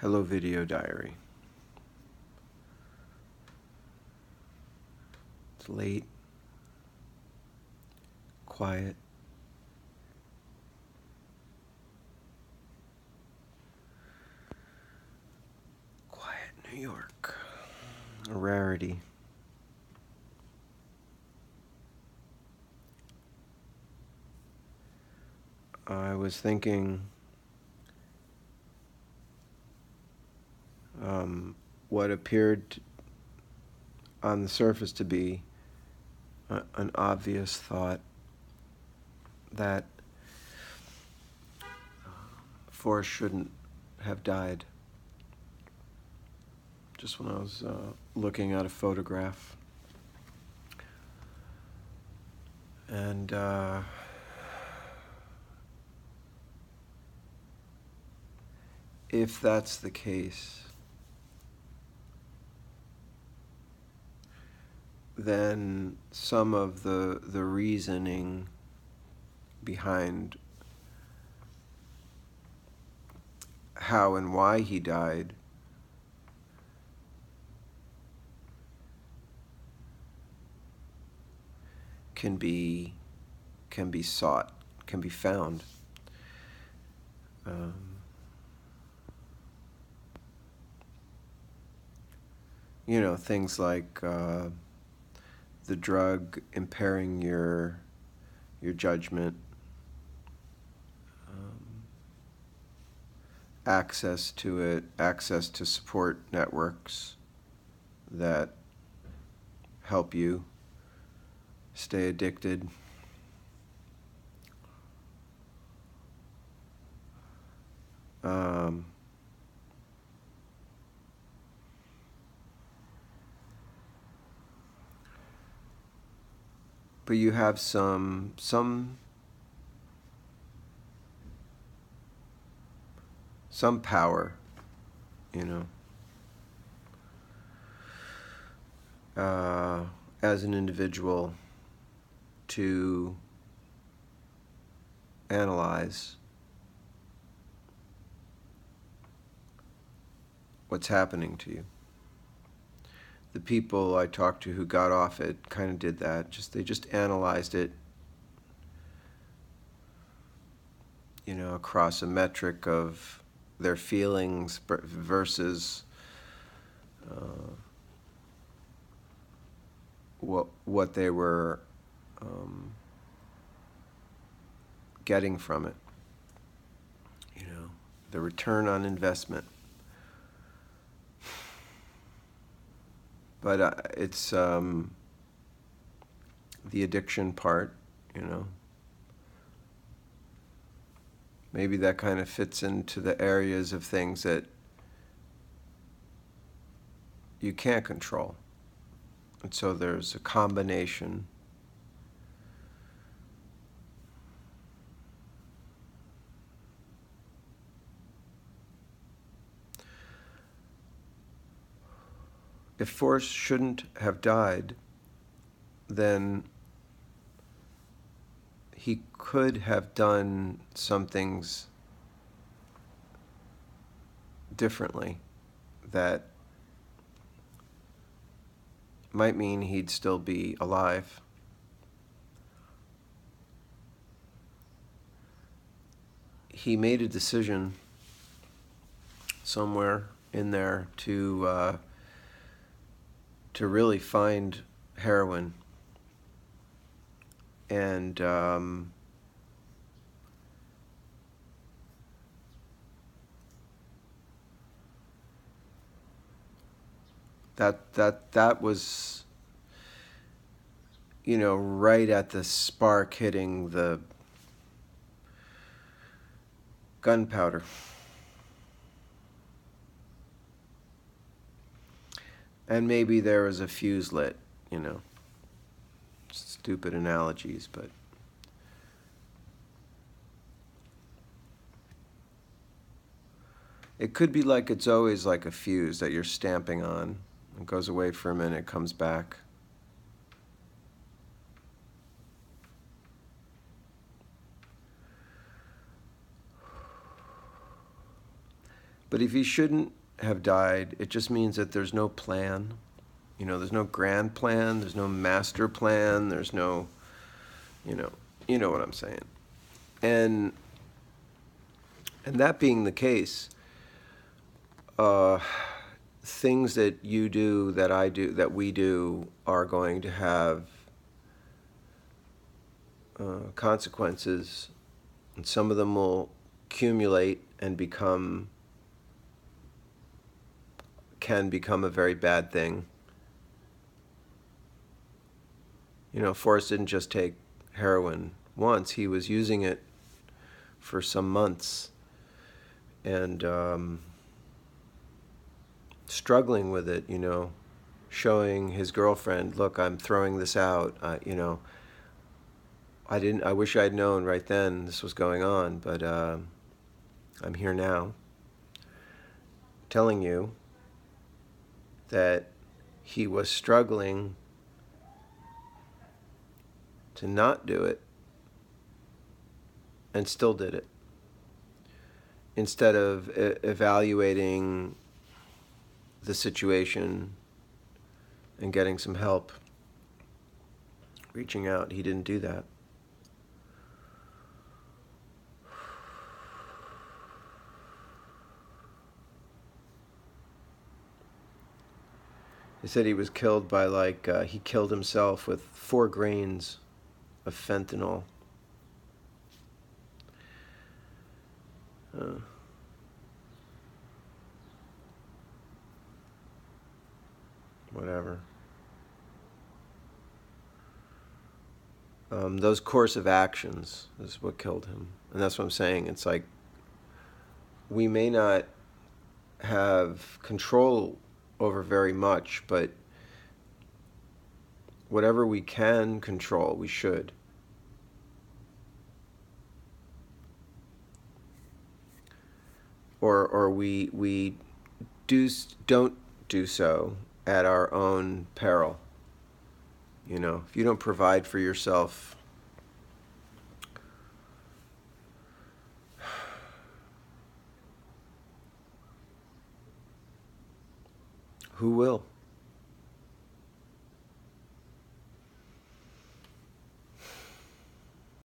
Hello Video Diary. It's late, quiet. Quiet New York. A rarity. I was thinking um, what appeared on the surface to be a, an obvious thought that Forrest shouldn't have died. Just when I was uh, looking at a photograph. And uh, if that's the case, then some of the the reasoning behind how and why he died can be can be sought, can be found. Um, you know, things like uh, the drug impairing your your judgment, um, access to it, access to support networks that help you stay addicted. Um, but you have some some some power, you know, uh, as an individual to analyze what's happening to you the people I talked to who got off it kind of did that. Just they just analyzed it, you know, across a metric of their feelings versus uh, what what they were um, getting from it. You know, the return on investment. But uh, it's um, the addiction part, you know. Maybe that kind of fits into the areas of things that you can't control. And so there's a combination. If Forrest shouldn't have died, then he could have done some things differently that might mean he'd still be alive. He made a decision somewhere in there to uh, to really find heroin. And um, that that that was you know right at the spark hitting the gunpowder. And maybe there was a fuse lit, you know. Stupid analogies, but. It could be like it's always like a fuse that you're stamping on. It goes away for a minute, comes back. But if he shouldn't have died, it just means that there's no plan. You know, there's no grand plan, there's no master plan, there's no, you know, you know what I'm saying. And and that being the case, uh, things that you do, that I do, that we do, are going to have uh, consequences, and some of them will accumulate and become can become a very bad thing. You know, Forrest didn't just take heroin once, he was using it for some months and um, struggling with it, you know, showing his girlfriend, look, I'm throwing this out, uh, you know. I didn't. I wish I'd known right then this was going on, but uh, I'm here now, telling you that he was struggling to not do it and still did it. Instead of e- evaluating the situation and getting some help reaching out he didn't do that He said he was killed by like uh, he killed himself with four grains of fentanyl. Uh, whatever. Um, those course of actions is what killed him, and that's what I'm saying. It's like we may not have control over very much, but whatever we can control, we should. Or, or we, we do, don't do so at our own peril. You know, if you don't provide for yourself, who will?